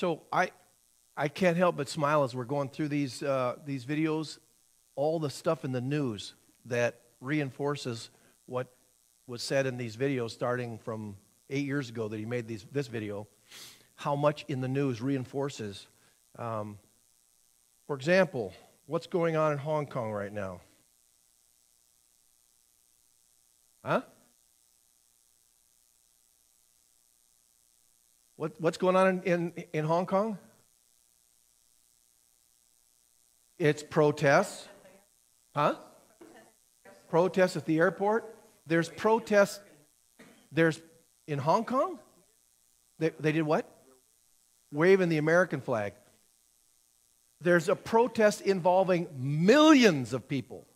So I, I can't help but smile as we're going through these, uh, these videos, all the stuff in the news that reinforces what was said in these videos starting from eight years ago that he made these, this video, how much in the news reinforces. Um, for example, what's going on in Hong Kong right now? Huh? What, what's going on in, in, in Hong Kong? It's protests. Huh? Protests at the airport. There's protests. There's in Hong Kong. They, they did what? Waving the American flag. There's a protest involving millions of people.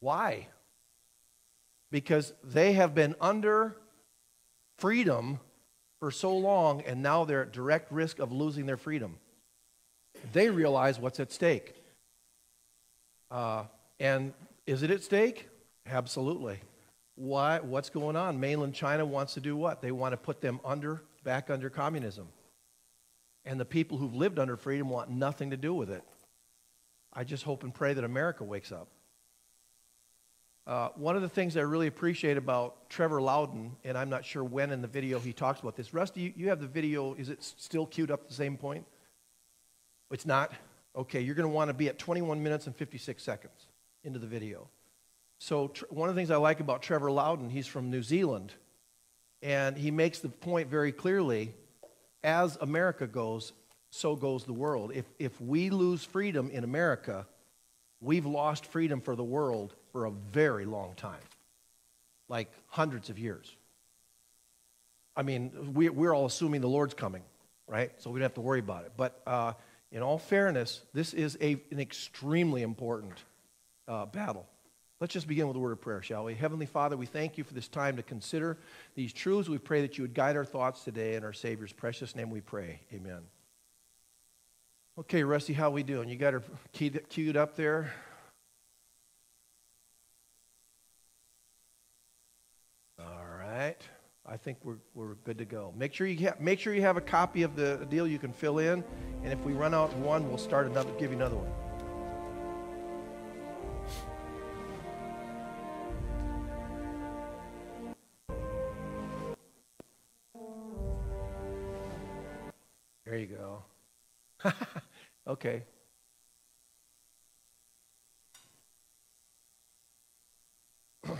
Why? Because they have been under freedom for so long, and now they're at direct risk of losing their freedom. They realize what's at stake. Uh, and is it at stake? Absolutely. Why, what's going on? Mainland China wants to do what? They want to put them under, back under communism. And the people who've lived under freedom want nothing to do with it. I just hope and pray that America wakes up. Uh, one of the things I really appreciate about Trevor Loudon, and I'm not sure when in the video he talks about this. Rusty, you, you have the video, is it still queued up the same point? It's not? Okay, you're going to want to be at 21 minutes and 56 seconds into the video. So, one of the things I like about Trevor Loudon, he's from New Zealand, and he makes the point very clearly as America goes, so goes the world. If, if we lose freedom in America, we've lost freedom for the world for a very long time, like hundreds of years. I mean, we, we're all assuming the Lord's coming, right? So we don't have to worry about it. But uh, in all fairness, this is a, an extremely important uh, battle. Let's just begin with a word of prayer, shall we? Heavenly Father, we thank you for this time to consider these truths. We pray that you would guide our thoughts today in our Savior's precious name we pray. Amen. Okay, Rusty, how we doing? You got her keyed, queued up there? All right. I think we're, we're good to go. Make sure you ha- make sure you have a copy of the deal you can fill in, and if we run out one, we'll start another. Give you another one. There you go. okay.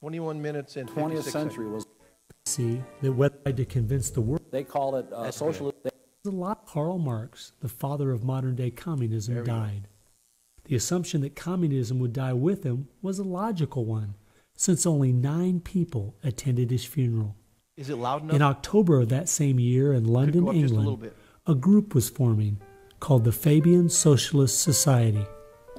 21 minutes and 20th century was. See, that what tried to convince the world. They called it uh, socialism. A lot. Karl Marx, the father of modern day communism, died. The assumption that communism would die with him was a logical one, since only nine people attended his funeral. Is it loud enough? In October of that same year in London, England, a, a group was forming called the Fabian Socialist Society.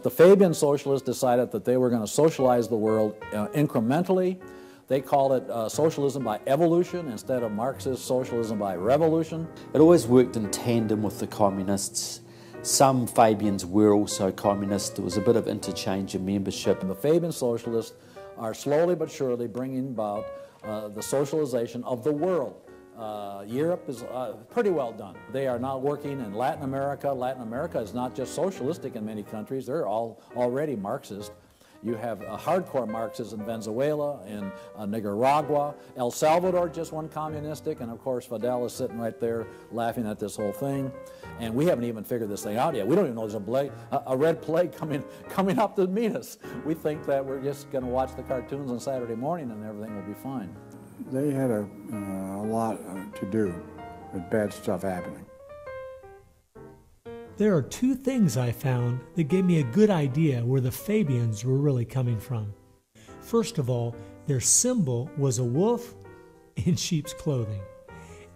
The Fabian socialists decided that they were going to socialize the world uh, incrementally. They called it uh, socialism by evolution instead of Marxist socialism by revolution. It always worked in tandem with the communists. Some Fabians were also communists. There was a bit of interchange of membership. And the Fabian socialists are slowly but surely bringing about uh, the socialization of the world. Uh, Europe is uh, pretty well done. They are now working in Latin America. Latin America is not just socialistic in many countries, they're all already Marxist. You have a hardcore Marxists in Venezuela, in uh, Nicaragua. El Salvador just went communistic, and of course Fidel is sitting right there laughing at this whole thing. And we haven't even figured this thing out yet. We don't even know there's a, a, a red plague coming, coming up to meet us. We think that we're just going to watch the cartoons on Saturday morning and everything will be fine they had a, uh, a lot uh, to do with bad stuff happening. There are two things I found that gave me a good idea where the Fabians were really coming from. First of all, their symbol was a wolf in sheep's clothing.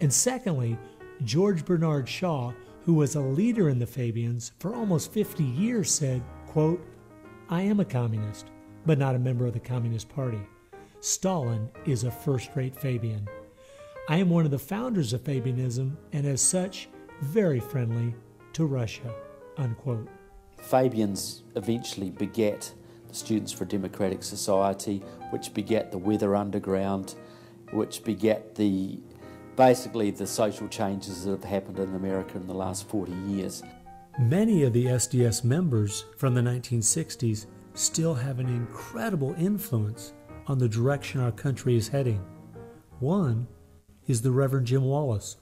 And secondly, George Bernard Shaw, who was a leader in the Fabians for almost 50 years, said, quote, I am a communist, but not a member of the Communist Party. Stalin is a first rate Fabian. I am one of the founders of Fabianism and, as such, very friendly to Russia. Unquote. Fabians eventually beget the Students for Democratic Society, which beget the Weather Underground, which beget the basically the social changes that have happened in America in the last 40 years. Many of the SDS members from the 1960s still have an incredible influence on the direction our country is heading. One is the Reverend Jim Wallis,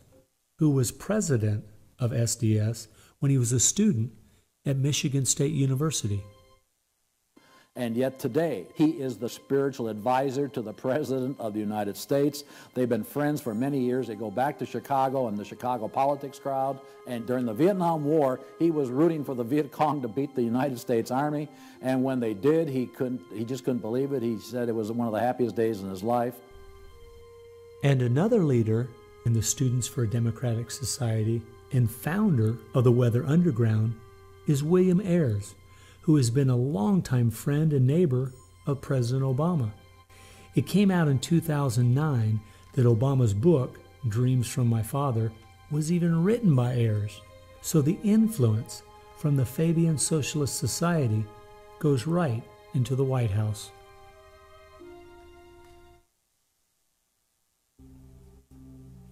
who was president of SDS when he was a student at Michigan State University. And yet today, he is the spiritual advisor to the President of the United States. They've been friends for many years. They go back to Chicago and the Chicago politics crowd. And during the Vietnam War, he was rooting for the Viet Cong to beat the United States Army. And when they did, he couldn't he just couldn't believe it. He said it was one of the happiest days in his life. And another leader in the Students for a Democratic Society and founder of the Weather Underground is William Ayers who has been a longtime friend and neighbor of President Obama. It came out in 2009 that Obama's book, Dreams from My Father, was even written by Ayers. So the influence from the Fabian Socialist Society goes right into the White House.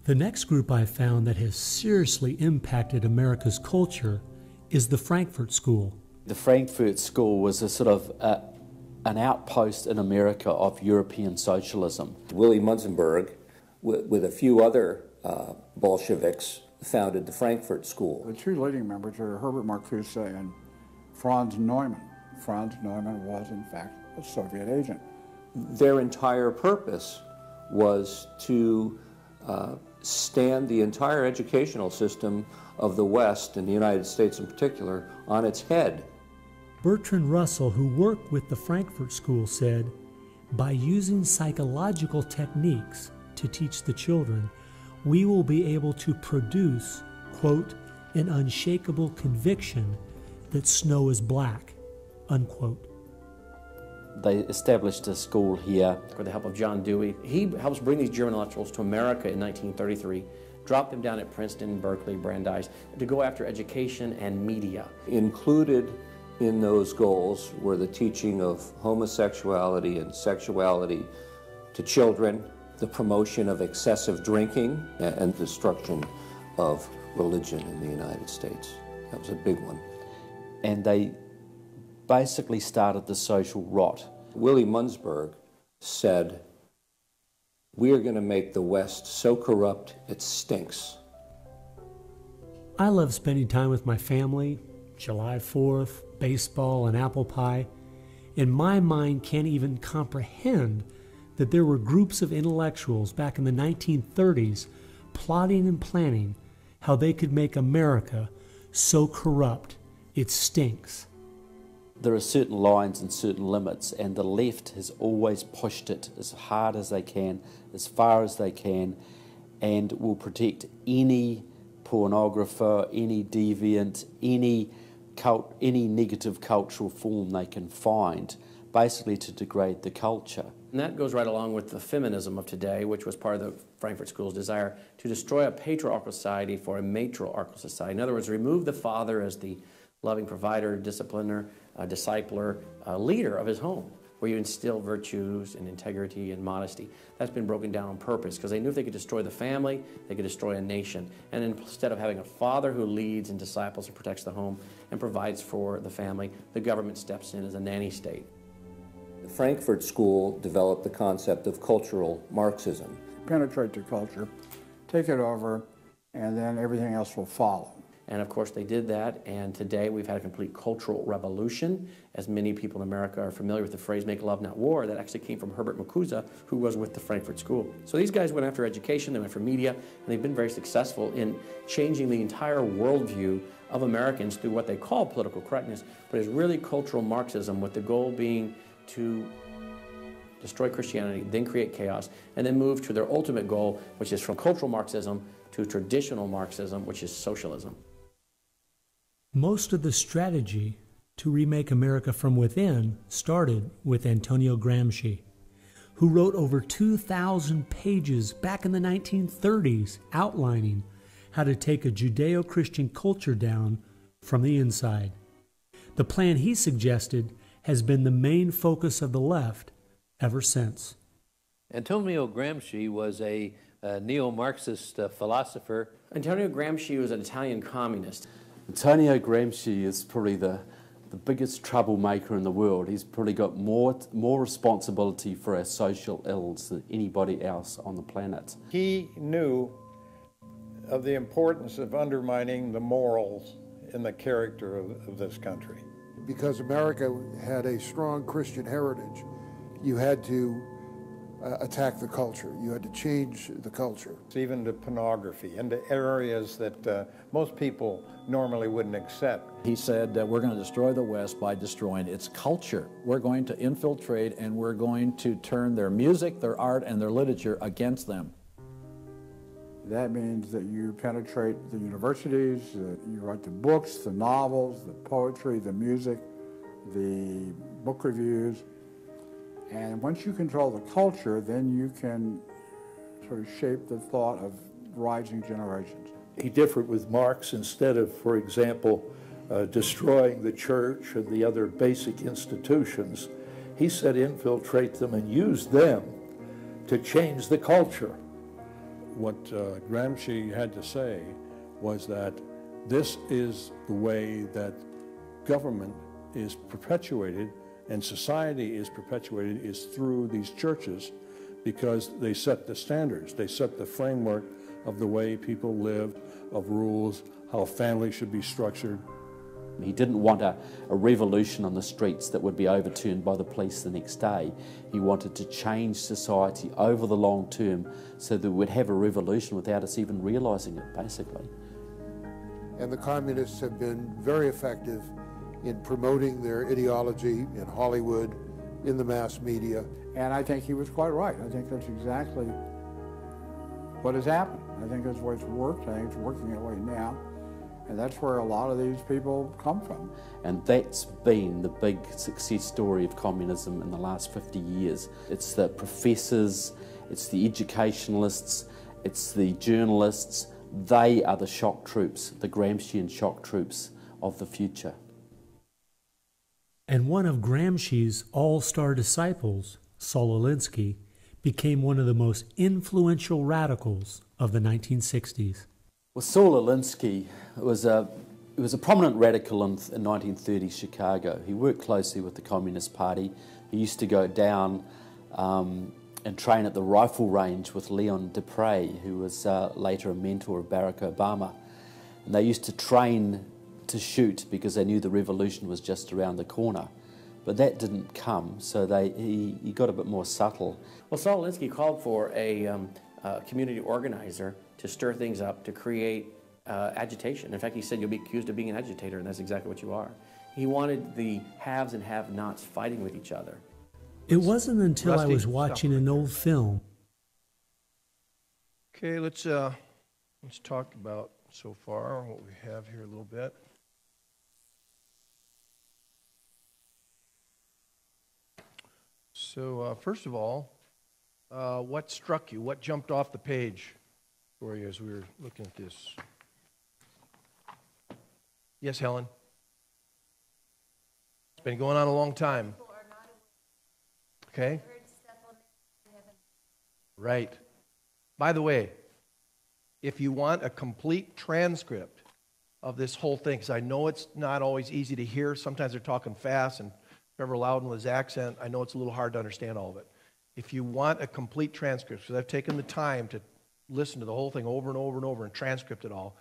The next group I found that has seriously impacted America's culture is the Frankfurt School. The Frankfurt School was a sort of a, an outpost in America of European socialism. Willie Munzenberg, with, with a few other uh, Bolsheviks, founded the Frankfurt School. The two leading members are Herbert Marcuse and Franz Neumann. Franz Neumann was, in fact, a Soviet agent. Their entire purpose was to uh, stand the entire educational system of the West, and the United States in particular, on its head. Bertrand Russell, who worked with the Frankfurt School, said, By using psychological techniques to teach the children, we will be able to produce, quote, an unshakable conviction that snow is black, unquote. They established a school here. With the help of John Dewey. He helps bring these German intellectuals to America in 1933, drop them down at Princeton, Berkeley, Brandeis, to go after education and media. Included in those goals were the teaching of homosexuality and sexuality to children, the promotion of excessive drinking, and destruction of religion in the United States. That was a big one. And they basically started the social rot. Willie Munzenberg said, We are going to make the West so corrupt it stinks. I love spending time with my family, July 4th, baseball, and apple pie, and my mind can't even comprehend that there were groups of intellectuals back in the 1930s plotting and planning how they could make America so corrupt it stinks. There are certain lines and certain limits, and the left has always pushed it as hard as they can, as far as they can, and will protect any pornographer, any deviant, any cult, any negative cultural form they can find, basically to degrade the culture. And that goes right along with the feminism of today, which was part of the Frankfurt School's desire to destroy a patriarchal society for a matriarchal society. In other words, remove the father as the loving provider, discipliner, uh, discipler, uh, leader of his home where you instill virtues and integrity and modesty. That's been broken down on purpose because they knew if they could destroy the family, they could destroy a nation. And instead of having a father who leads and disciples and protects the home and provides for the family, the government steps in as a nanny state. The Frankfurt School developed the concept of cultural Marxism. Penetrate the culture, take it over, and then everything else will follow. And of course, they did that. And today we've had a complete cultural revolution. As many people in America are familiar with the phrase make love, not war, that actually came from Herbert Marcuse, who was with the Frankfurt School. So these guys went after education, they went for media, and they've been very successful in changing the entire worldview of Americans through what they call political correctness, but it's really cultural Marxism, with the goal being to destroy Christianity, then create chaos, and then move to their ultimate goal, which is from cultural Marxism to traditional Marxism, which is socialism. Most of the strategy to remake America from within started with Antonio Gramsci, who wrote over 2,000 pages back in the 1930s outlining how to take a Judeo Christian culture down from the inside. The plan he suggested has been the main focus of the left ever since. Antonio Gramsci was a, a neo Marxist uh, philosopher. Antonio Gramsci was an Italian communist. Antonio Gramsci is probably the, the biggest troublemaker in the world. He's probably got more, more responsibility for our social ills than anybody else on the planet. He knew of the importance of undermining the morals and the character of, of this country. Because America had a strong Christian heritage, you had to uh, attack the culture. You had to change the culture. Even to pornography, into areas that uh, most people normally wouldn't accept. He said that we're going to destroy the West by destroying its culture. We're going to infiltrate and we're going to turn their music, their art, and their literature against them. That means that you penetrate the universities, uh, you write the books, the novels, the poetry, the music, the book reviews, and once you control the culture, then you can sort of shape the thought of rising generations. He differed with Marx instead of, for example, uh, destroying the church and the other basic institutions. He said infiltrate them and use them to change the culture. What uh, Gramsci had to say was that this is the way that government is perpetuated and society is perpetuated is through these churches because they set the standards, they set the framework of the way people lived, of rules, how a family should be structured. He didn't want a, a, revolution on the streets that would be overturned by the police the next day. He wanted to change society over the long term so that we'd have a revolution without us even realizing it, basically. And the communists have been very effective in promoting their ideology in Hollywood, in the mass media. And I think he was quite right. I think that's exactly what has happened. I think that's what's worked. I think it's working that way now. And that's where a lot of these people come from. And that's been the big success story of communism in the last 50 years. It's the professors, it's the educationalists, it's the journalists. They are the shock troops, the Gramscian shock troops of the future and one of Gramsci's all star disciples, Saul Alinsky, became one of the most influential radicals of the 1960s. Well, Saul Alinsky was a, was a prominent radical in, in 1930 Chicago. He worked closely with the Communist Party. He used to go down um, and train at the rifle range with Leon Dupre, who was uh, later a mentor of Barack Obama. And they used to train to shoot because they knew the revolution was just around the corner. But that didn't come, so they, he, he got a bit more subtle. Well, Saul Alinsky called for a, um, a community organizer to stir things up, to create uh, agitation. In fact, he said, You'll be accused of being an agitator, and that's exactly what you are. He wanted the haves and have nots fighting with each other. It wasn't until Rusty, I was watching an old film. Okay, let's, uh, let's talk about so far what we have here a little bit. So, uh, first of all, uh, what struck you? What jumped off the page for you as we were looking at this? Yes, Helen? It's been going on a long time. Okay? Right. By the way, if you want a complete transcript of this whole thing, because I know it's not always easy to hear, sometimes they're talking fast and Trevor Loudon with his accent, I know it's a little hard to understand all of it. If you want a complete transcript, because I've taken the time to listen to the whole thing over and over and over and transcript it all,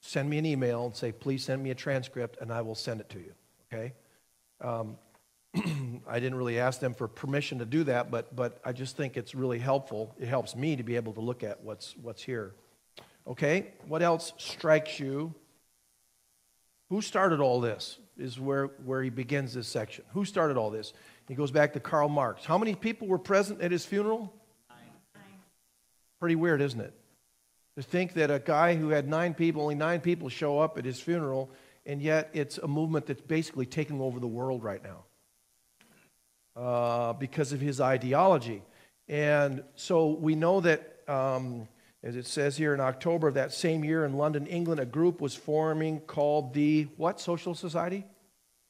send me an email and say, please send me a transcript, and I will send it to you. Okay? Um, I didn't really ask them for permission to do that, but, but I just think it's really helpful. It helps me to be able to look at what's, what's here. Okay? What else strikes you? Who started all this? Is where, where he begins this section. Who started all this? He goes back to Karl Marx. How many people were present at his funeral? Nine. Pretty weird, isn't it? To think that a guy who had nine people, only nine people show up at his funeral, and yet it's a movement that's basically taking over the world right now uh, because of his ideology. And so we know that um, as it says here, in October of that same year in London, England, a group was forming called the what social society?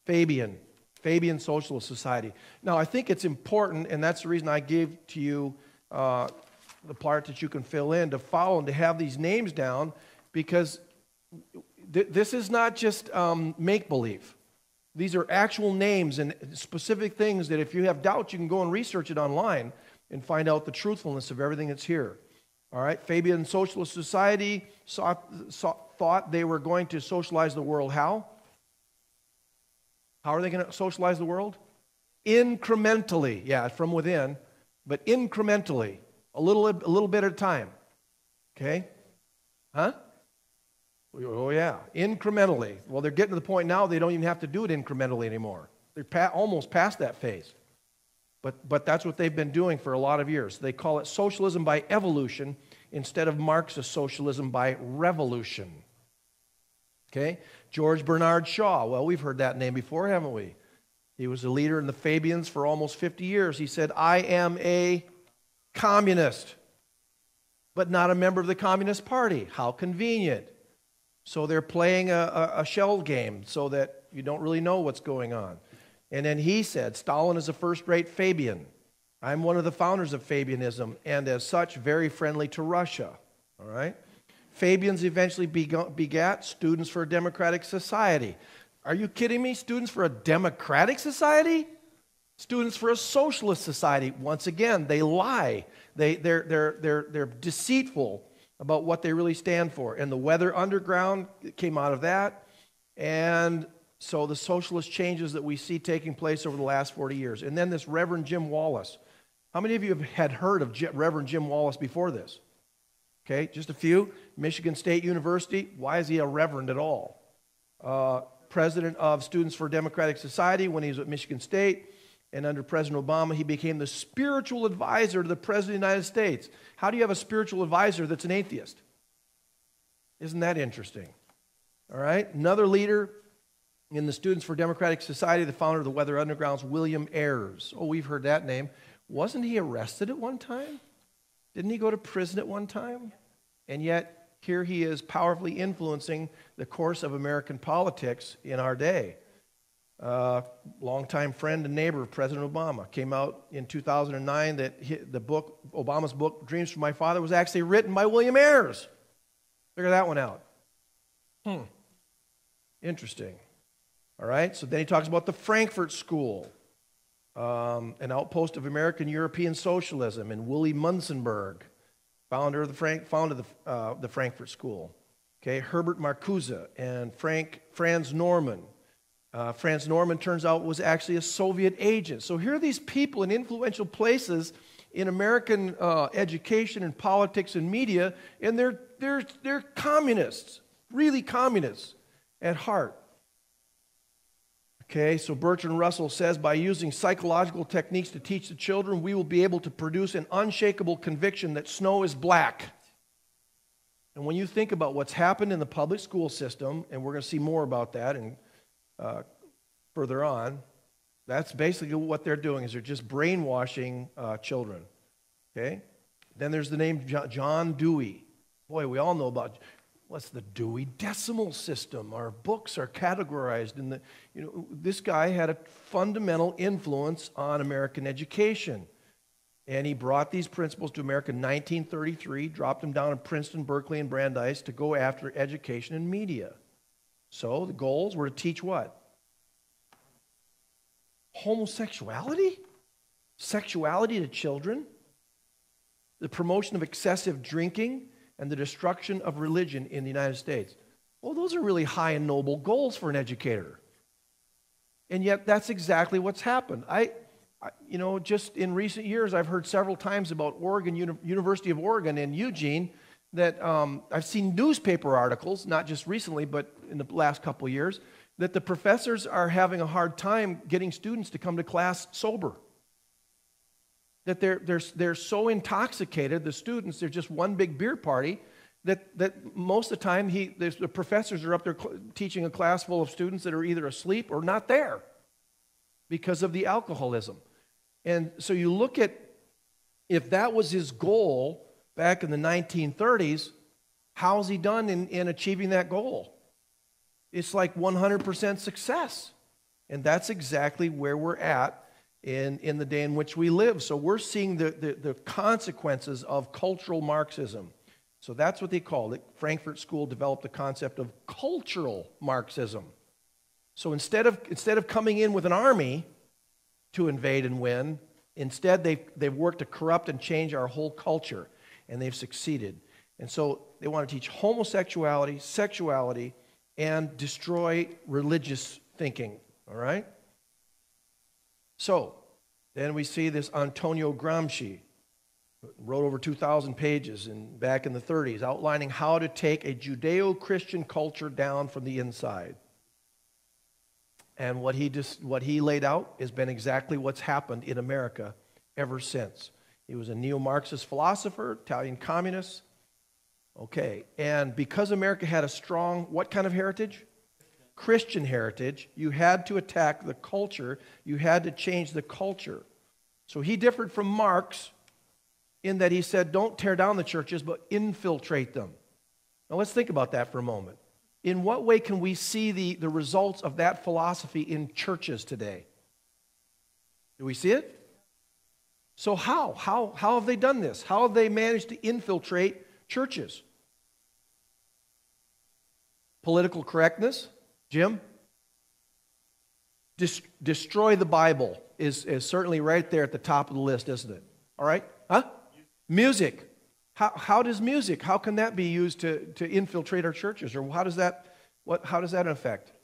Fabian. Fabian Socialist Society. Now, I think it's important, and that's the reason I gave to you uh, the part that you can fill in to follow and to have these names down because th- this is not just um, make believe. These are actual names and specific things that if you have doubts, you can go and research it online and find out the truthfulness of everything that's here. All right, Fabian Socialist Society saw, saw, thought they were going to socialize the world. How? How are they going to socialize the world? Incrementally. Yeah, from within, but incrementally. A little, a little bit at a time. Okay? Huh? Oh, yeah. Incrementally. Well, they're getting to the point now they don't even have to do it incrementally anymore. They're pa- almost past that phase. But, but that's what they've been doing for a lot of years. They call it socialism by evolution instead of Marxist socialism by revolution. Okay? George Bernard Shaw. Well, we've heard that name before, haven't we? He was a leader in the Fabians for almost 50 years. He said, I am a communist, but not a member of the Communist Party. How convenient. So they're playing a, a, a, shell game so that you don't really know what's going on. And then he said, Stalin is a first rate Fabian. I'm one of the founders of Fabianism, and as such, very friendly to Russia. All right? Fabians eventually begat Students for a Democratic Society. Are you kidding me? Students for a Democratic Society? Students for a Socialist Society. Once again, they lie. They, they're, they're, they're, they're deceitful about what they really stand for. And the Weather Underground came out of that. And so the socialist changes that we see taking place over the last 40 years. And then this Reverend Jim Wallis. How many of you have had heard of Reverend Jim Wallis before this? Okay, just a few. Michigan State University. Why is he a reverend at all? Uh, president of Students for Democratic Society when he was at Michigan State. And under President Obama, he became the spiritual advisor to the President of the United States. How do you have a spiritual advisor that's an atheist? Isn't that interesting? All right. Another leader in the Students for Democratic Society, the founder of the Weather Undergrounds, William Ayers. Oh, we've heard that name. Wasn't he arrested at one time? Didn't he go to prison at one time? And yet, here he is powerfully influencing the course of American politics in our day uh, longtime friend and neighbor of President Obama. Came out in 2009 that the book, Obama's book, Dreams from My Father, was actually written by William Ayers. Figure that one out. Hmm. Interesting. All right, so then he talks about the Frankfurt School, um, an outpost of American European socialism, and Willy Munzenberg, founder of the Frank, the, uh, the Frankfurt School. Okay, Herbert Marcuse and Frank Franz Norman, uh, Franz Norman turns out was actually a Soviet agent. So here are these people in influential places in American uh, education and politics and media, and they're, they're, they're communists, really communists at heart. Okay, so Bertrand Russell says by using psychological techniques to teach the children, we will be able to produce an unshakable conviction that snow is black. And when you think about what's happened in the public school system, and we're going to see more about that and uh, further on, that's basically what they're doing is they're just brainwashing uh, children. Okay? Then there's the name John Dewey. Boy, we all know about what's the Dewey Decimal System. Our books are categorized in the, you know, this guy had a fundamental influence on American education. And he brought these principles to America in 1933, dropped them down in Princeton, Berkeley, and Brandeis to go after education and media. So the goals were to teach what? Homosexuality? Sexuality to children? The promotion of excessive drinking and the destruction of religion in the United States. Well, those are really high and noble goals for an educator. And yet, that's exactly what's happened. I, I you know, just in recent years, I've heard several times about Oregon, Uni- University of Oregon in Eugene, that um, I've seen newspaper articles, not just recently, but in the last couple years, that the professors are having a hard time getting students to come to class sober. That they're, they're, they're so intoxicated, the students, they're just one big beer party, that, that most of the time he, the professors are up there teaching a class full of students that are either asleep or not there because of the alcoholism. And so you look at if that was his goal back in the 1930s, how's he done in, in achieving that goal? It's like 100% success. And that's exactly where we're at in, in the day in which we live. So we're seeing the, the, the consequences of cultural Marxism. So that's what they called it. Frankfurt School developed the concept of cultural Marxism. So instead of, instead of coming in with an army to invade and win, instead they've, they've worked to corrupt and change our whole culture, and they've succeeded. And so they want to teach homosexuality, sexuality, and destroy religious thinking. All right? So, then we see this Antonio Gramsci, wrote over 2,000 pages in, back in the 30s, outlining how to take a Judeo Christian culture down from the inside. And what he, just, what he laid out has been exactly what's happened in America ever since. He was a neo Marxist philosopher, Italian communist. Okay, and because America had a strong, what kind of heritage? Christian heritage, you had to attack the culture, you had to change the culture. So he differed from Marx in that he said, don't tear down the churches, but infiltrate them. Now let's think about that for a moment. In what way can we see the, the results of that philosophy in churches today? Do we see it? So, how? How, how have they done this? How have they managed to infiltrate churches? Political correctness, Jim? Destroy the Bible is, is certainly right there at the top of the list, isn't it? All right? Huh? Music. How, how does music, how can that be used to, to infiltrate our churches? Or how does that, what, how does that affect?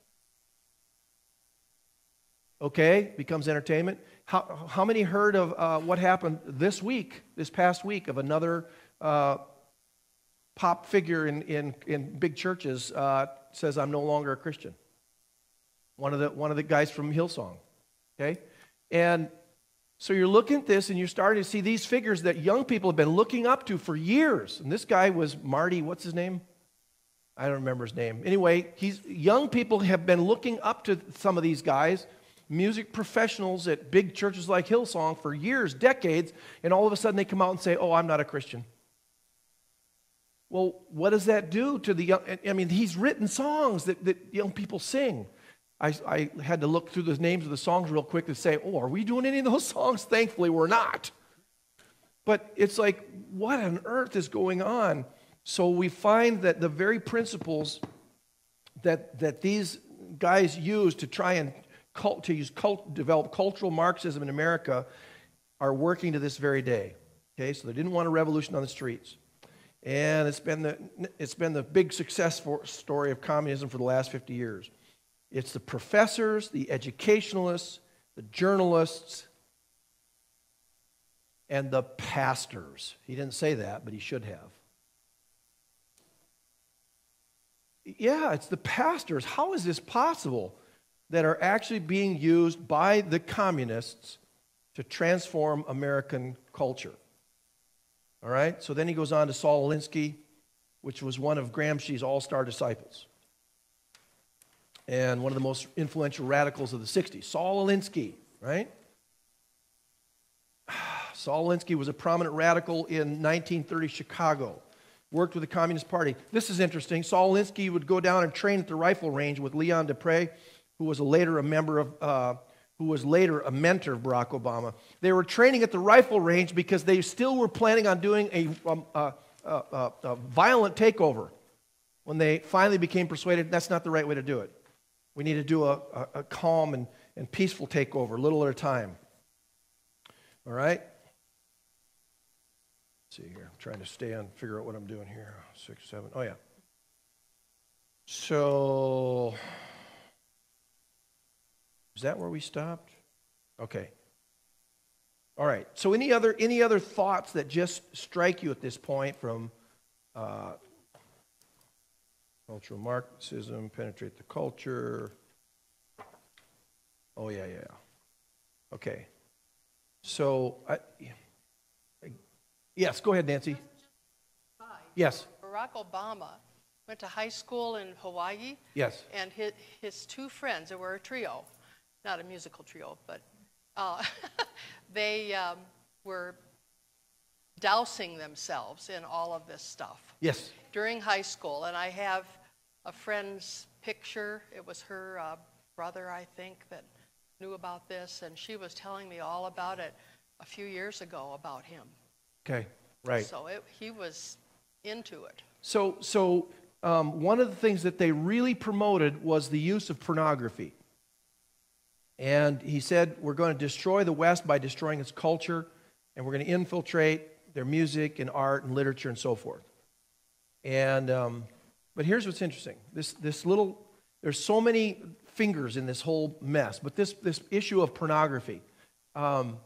Okay, becomes entertainment. How, how many heard of uh, what happened this week, this past week, of another uh, pop figure in, in, in big churches uh, says, I'm no longer a Christian? One of the, one of the guys from Hillsong. Okay? And so you're looking at this and you're starting to see these figures that young people have been looking up to for years. And this guy was Marty, what's his name? I don't remember his name. Anyway, he's, young people have been looking up to some of these guys, music professionals at big churches like Hillsong for years, decades, and all of a sudden they come out and say, Oh, I'm not a Christian. Well, what does that do to the young? I mean, he's written songs that, that young people sing. I, I had to look through the names of the songs real quick to say, oh, are we doing any of those songs? Thankfully, we're not. But it's like, what on earth is going on? So we find that the very principles that, that these guys use to try and cult, to use cult, develop cultural Marxism in America are working to this very day. Okay, so they didn't want a revolution on the streets. And it's been the, it's been the big success story of communism for the last 50 years. It's the professors, the educationalists, the journalists, and the pastors. He didn't say that, but he should have. Yeah, it's the pastors. How is this possible that are actually being used by the communists to transform American culture? All right, so then he goes on to Saul Alinsky, which was one of Gramsci's all star disciples and one of the most influential radicals of the 60s, Saul Alinsky, right? Saul Alinsky was a prominent radical in 1930 Chicago, worked with the Communist Party. This is interesting. Saul Alinsky would go down and train at the rifle range with Leon Dupre, who was a later a member of, uh, who was later a mentor of Barack Obama. They were training at the rifle range because they still were planning on doing a, um, a, a, a violent takeover when they finally became persuaded that's not the right way to do it. We need to do a, a, a calm and, and peaceful takeover, little at a time. All right? Let's see here. I'm trying to stay on, figure out what I'm doing here. Six, seven. Oh, yeah. So, is that where we stopped? Okay. All right. So, any other any other thoughts that just strike you at this point from uh, Cultural Marxism, penetrate the culture. Oh, yeah, yeah. Okay. So, I, yes, go ahead, Nancy. Yes. Barack Obama went to high school in Hawaii. Yes. And his, his two friends, they were a trio, not a musical trio, but uh, they um, were dousing themselves in all of this stuff. Yes. During high school, and I have a friend's picture. It was her uh, brother, I think, that knew about this, and she was telling me all about it a few years ago about him. Okay, right. So it, he was into it. So, so um, one of the things that they really promoted was the use of pornography. And he said, We're going to destroy the West by destroying its culture, and we're going to infiltrate their music and art and literature and so forth. And, um, but here's what's interesting this, this little, there's so many fingers in this whole mess, but this, this issue of pornography. Um,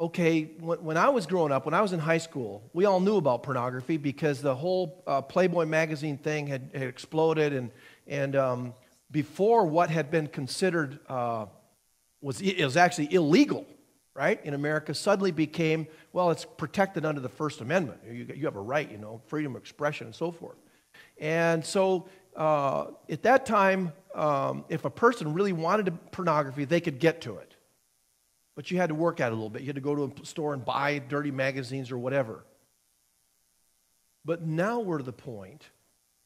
okay, when, I was growing up, when I was in high school, we all knew about pornography because the whole uh, Playboy magazine thing had, had exploded, and, and um, before what had been considered uh, was, was actually illegal, right, in America, suddenly became, well, it's protected under the First Amendment. You, you have a right, you know, freedom of expression and so forth. And so uh, at that time, um, if a person really wanted pornography, they could get to it. But you had to work at it a little bit. You had to go to a store and buy dirty magazines or whatever. But now we're to the point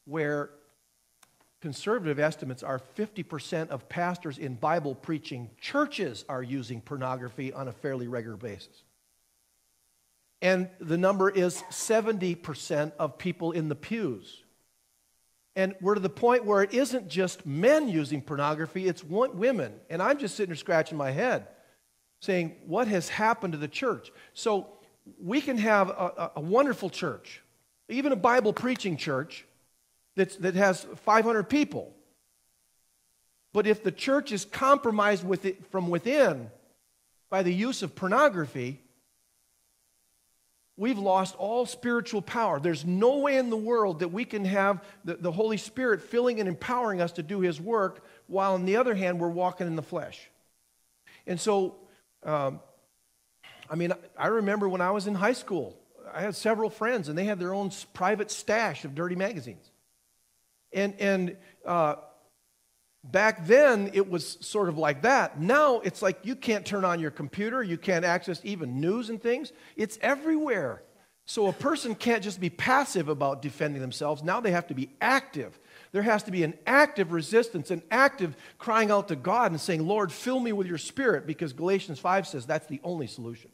where conservative estimates are 50% of pastors in Bible preaching churches are using pornography on a fairly regular basis. And the number is 70% of people in the pews. And we're to the point where it isn't just men using pornography, it's women. And I'm just sitting there scratching my head saying, What has happened to the church? So we can have a, a wonderful church, even a Bible preaching church that's, that has 500 people. But if the church is compromised with it from within by the use of pornography, we've lost all spiritual power. There's no way in the world that we can have the, the Holy Spirit filling and empowering us to do His work, while on the other hand, we're walking in the flesh. And so, um, I mean, I remember when I was in high school, I had several friends, and they had their own private stash of dirty magazines. And, and uh, Back then, it was sort of like that. Now, it's like you can't turn on your computer, you can't access even news and things. It's everywhere. So a person can't just be passive about defending themselves. Now they have to be active. There has to be an active resistance, an active crying out to God and saying, Lord, fill me with your spirit, because Galatians 5 says that's the only solution.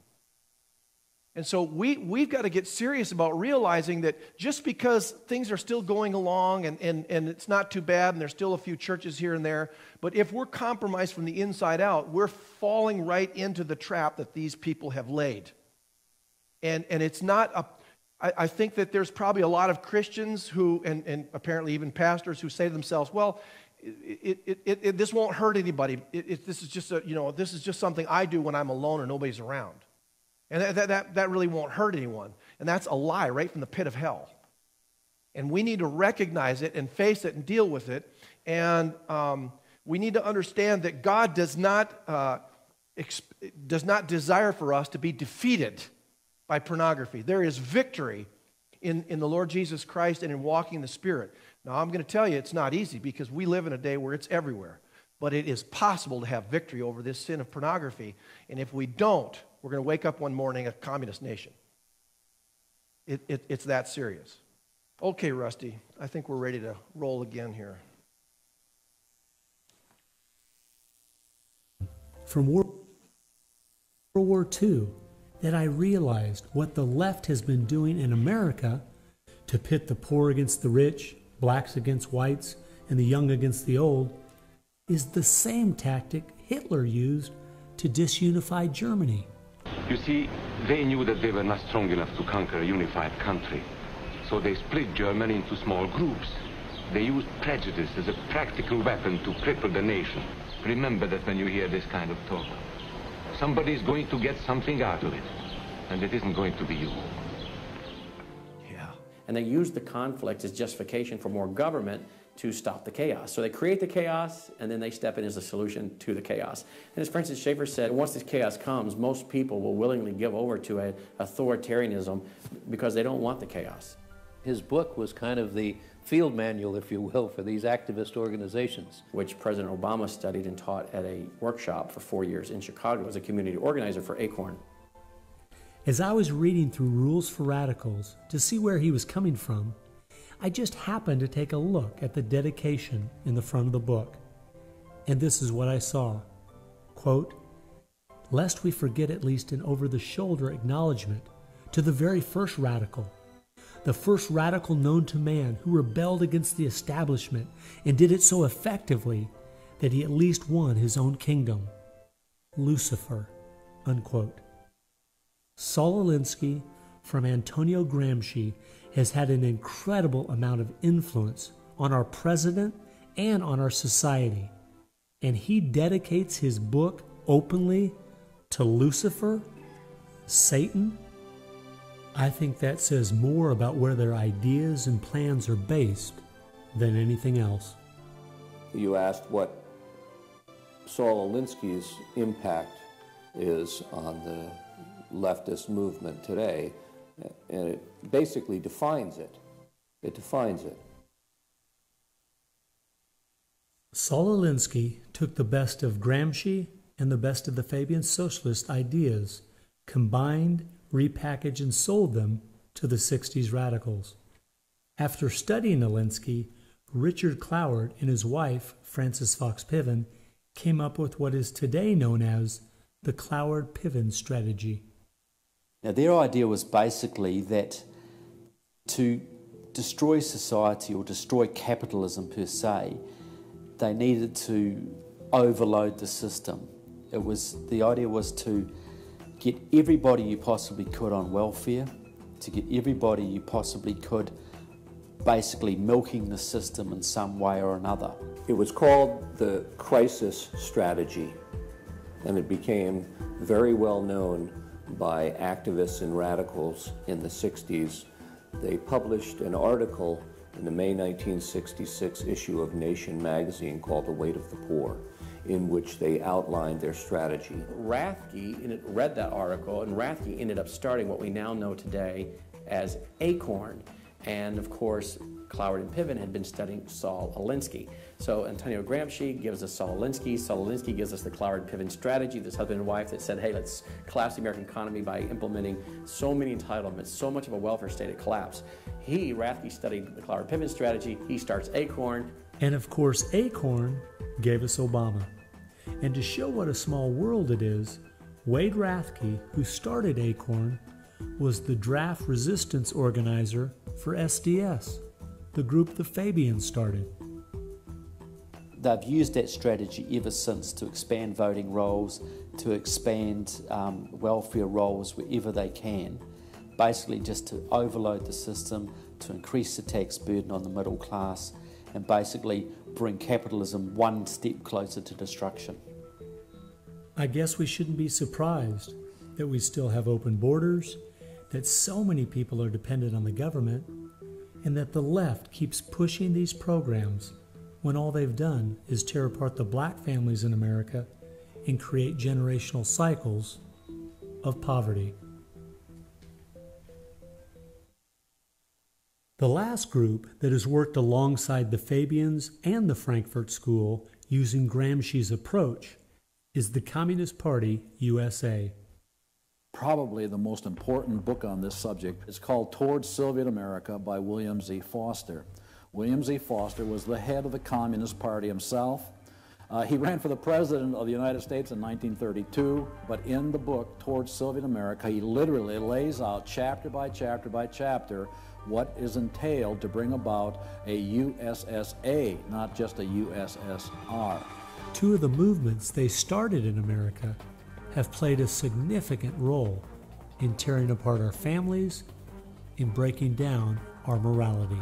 And so we, we've got to get serious about realizing that just because things are still going along and, and, and it's not too bad and there's still a few churches here and there, but if we're compromised from the inside out, we're falling right into the trap that these people have laid. And, and it's not a, I, think that there's probably a lot of Christians who, and, and apparently even pastors, who say to themselves, well, it, it, it, this won't hurt anybody. this is just a, you know, this is just something I do when I'm alone and nobody's around. And that, that, that really won't hurt anyone. And that's a lie right from the pit of hell. And we need to recognize it and face it and deal with it. And um, we need to understand that God does not, uh, exp- does not desire for us to be defeated by pornography. There is victory in, in the Lord Jesus Christ and in walking the Spirit. Now, I'm going to tell you it's not easy because we live in a day where it's everywhere. But it is possible to have victory over this sin of pornography. And if we don't, we're going to wake up one morning a communist nation. It, it, it's that serious. Okay, Rusty, I think we're ready to roll again here. From World War II, that I realized what the left has been doing in America to pit the poor against the rich, blacks against whites, and the young against the old is the same tactic Hitler used to disunify Germany. You see, they knew that they were not strong enough to conquer a unified country. So they split Germany into small groups. They used prejudice as a practical weapon to cripple the nation. Remember that when you hear this kind of talk. Somebody's going to get something out of it. And it isn't going to be you. Yeah. And they used the conflict as justification for more government to stop the chaos. So they create the chaos and then they step in as a solution to the chaos. And as Francis Schaeffer said, once this chaos comes, most people will willingly give over to a authoritarianism because they don't want the chaos. His book was kind of the field manual, if you will, for these activist organizations. Which President Obama studied and taught at a workshop for four years in Chicago as a community organizer for ACORN. As I was reading through Rules for Radicals to see where he was coming from, I just happened to take a look at the dedication in the front of the book. And this is what I saw quote, lest we forget at least an over the shoulder acknowledgement to the very first radical, the first radical known to man who rebelled against the establishment and did it so effectively that he at least won his own kingdom Lucifer. Unquote. Saul Alinsky from Antonio Gramsci has had an incredible amount of influence on our president and on our society. And he dedicates his book openly to Lucifer, Satan. I think that says more about where their ideas and plans are based than anything else. You asked what Saul Alinsky's impact is on the leftist movement today, and it basically defines it. It defines it. Saul Alinsky took the best of Gramsci and the best of the Fabian socialist ideas, combined, repackaged, and sold them to the 60s radicals. After studying Alinsky, Richard Cloward and his wife, Frances Fox Piven, came up with what is today known as the Cloward Piven strategy. Now, their idea was basically that to destroy society or destroy capitalism per se, they needed to overload the system. It was the idea was to get everybody you possibly could on welfare, to get everybody you possibly could basically milking the system in some way or another. It was called the crisis strategy, and it became very well known by activists and radicals in the 60s. They published an article in the May 1966 issue of Nation magazine called The Weight of the Poor, in which they outlined their strategy. Rathke read that article, and Rathke ended up starting what we now know today as ACORN. And of course, Cloward and Piven had been studying Saul Alinsky. So Antonio Gramsci gives us Saul Alinsky. Saul Alinsky gives us the Cloward Piven strategy, this husband and wife that said, hey, let's collapse the American economy by implementing so many entitlements, so much of a welfare state at collapse. He, Rathke, studied the Cloward Piven strategy. He starts ACORN. And of course, ACORN gave us Obama. And to show what a small world it is, Wade Rathke, who started ACORN, was the draft resistance organizer for SDS, the group the Fabians started. They've used that strategy ever since to expand voting rolls, to expand um, welfare rolls wherever they can, basically just to overload the system, to increase the tax burden on the middle class, and basically bring capitalism one step closer to destruction. I guess we shouldn't be surprised that we still have open borders, that so many people are dependent on the government, and that the left keeps pushing these programs when all they've done is tear apart the black families in America and create generational cycles of poverty. The last group that has worked alongside the Fabians and the Frankfurt School using Gramsci's approach is the Communist Party USA. Probably the most important book on this subject is called Towards Soviet America by William Z. Foster. William Z. Foster was the head of the Communist Party himself. Uh, he ran for the President of the United States in 1932, but in the book, Towards Soviet America, he literally lays out chapter by chapter by chapter what is entailed to bring about a USSA, not just a USSR. Two of the movements they started in America have played a significant role in tearing apart our families, in breaking down our morality.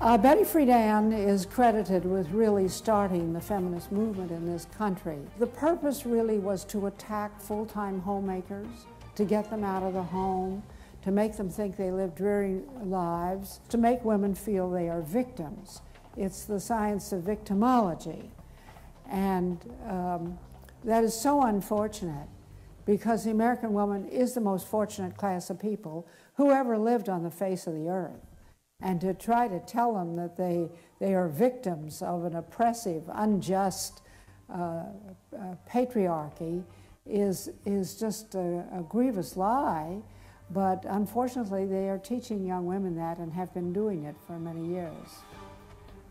Uh, Betty Friedan is credited with really starting the feminist movement in this country. The purpose really was to attack full-time homemakers, to get them out of the home, to make them think they live dreary lives, to make women feel they are victims. It's the science of victimology. And um, that is so unfortunate because the American woman is the most fortunate class of people who ever lived on the face of the earth and to try to tell them that they, they are victims of an oppressive, unjust uh, uh, patriarchy is, is just a, a, grievous lie. But unfortunately, they are teaching young women that and have been doing it for many years.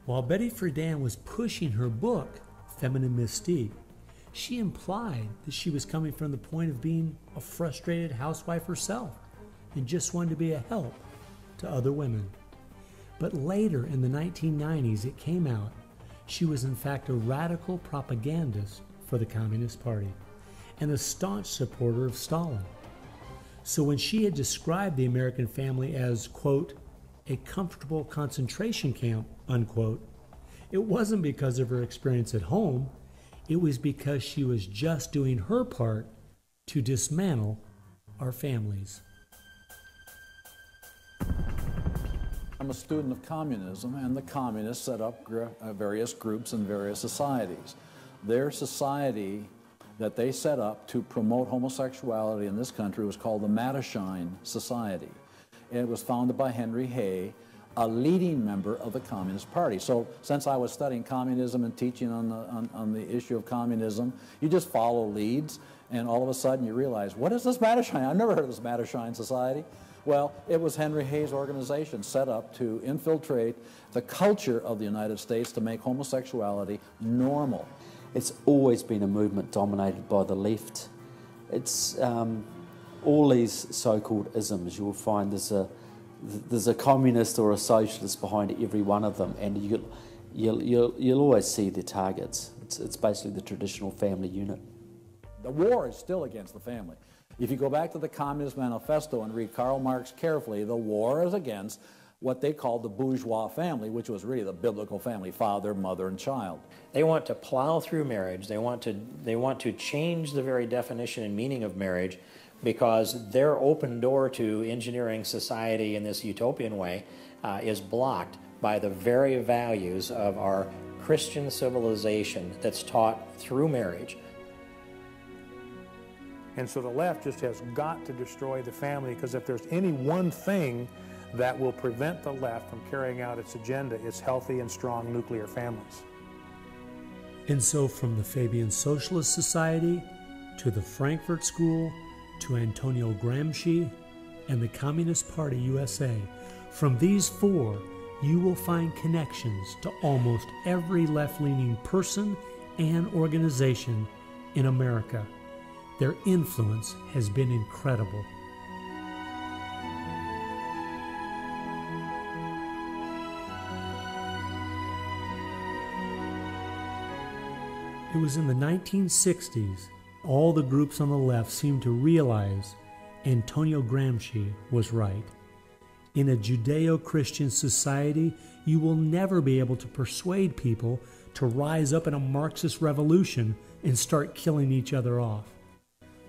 While Betty Friedan was pushing her book, Feminine Mystique, she implied that she was coming from the point of being a frustrated housewife herself and just wanted to be a help to other women. But later in the 1990s, it came out she was in fact a radical propagandist for the Communist Party and a staunch supporter of Stalin. So when she had described the American family as, quote, a comfortable concentration camp, unquote, it wasn't because of her experience at home, it was because she was just doing her part to dismantle our families. I'm a student of communism, and the communists set up gr- uh, various groups and various societies. Their society that they set up to promote homosexuality in this country was called the Mattachine Society. It was founded by Henry Hay, a leading member of the Communist Party. So since I was studying communism and teaching on the, on, on the issue of communism, you just follow leads, and all of a sudden you realize, what is this Mattachine? I've never heard of this Mattachine Society. Well, it was Henry Hayes' organization set up to infiltrate the culture of the United States to make homosexuality normal. It's always been a movement dominated by the left. It's um, all these so-called isms. You'll find there's a there's a communist or a socialist behind every one of them, and you, you'll, you'll, you'll always see their targets. It's, it's basically the traditional family unit. The war is still against the family. If you go back to the Communist Manifesto and read Karl Marx carefully, the war is against what they called the bourgeois family, which was really the biblical family father, mother, and child. They want to plow through marriage. They want to, they want to change the very definition and meaning of marriage because their open door to engineering society in this utopian way uh, is blocked by the very values of our Christian civilization that's taught through marriage. And so the left just has got to destroy the family because if there's any one thing that will prevent the left from carrying out its agenda, it's healthy and strong nuclear families. And so, from the Fabian Socialist Society to the Frankfurt School to Antonio Gramsci and the Communist Party USA, from these four, you will find connections to almost every left leaning person and organization in America. Their influence has been incredible. It was in the 1960s all the groups on the left seemed to realize Antonio Gramsci was right. In a Judeo Christian society, you will never be able to persuade people to rise up in a Marxist revolution and start killing each other off.